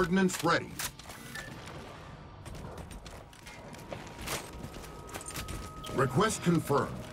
Ordnance ready. Request confirmed.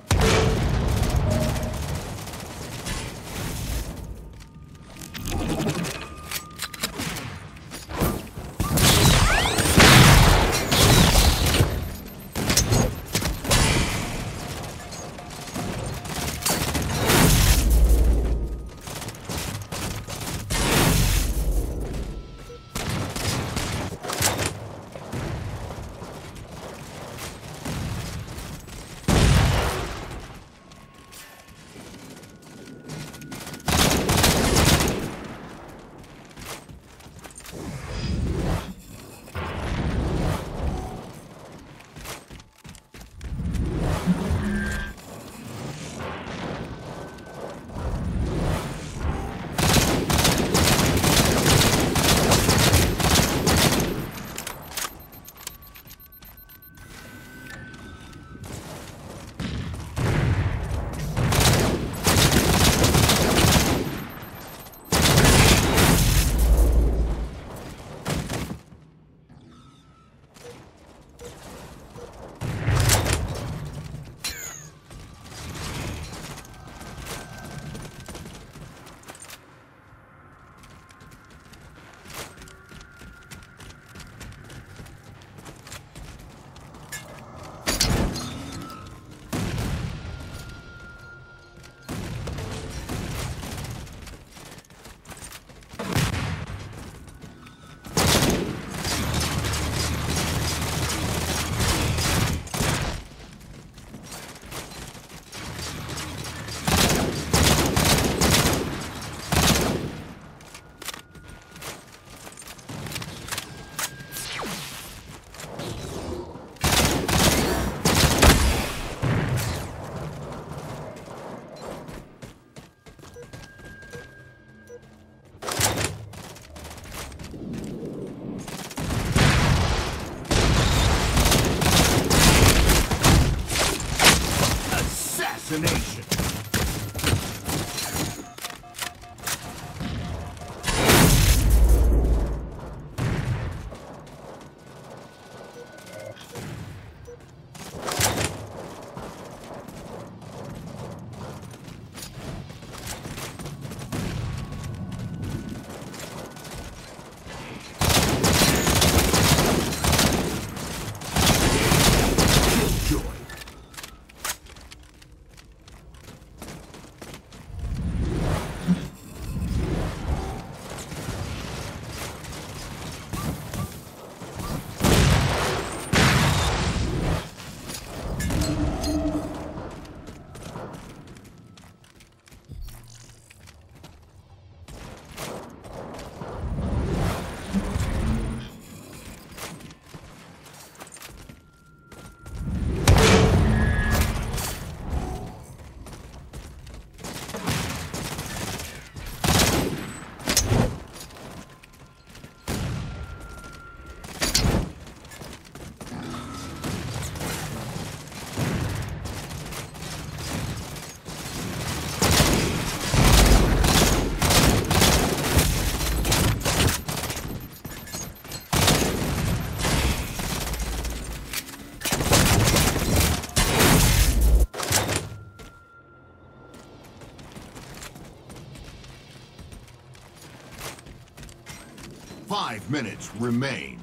Minutes remain.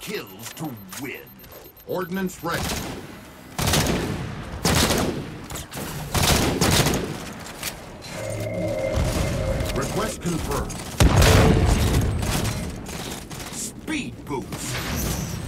Kills to win. Ordnance ready. Request confirmed. Speed boost.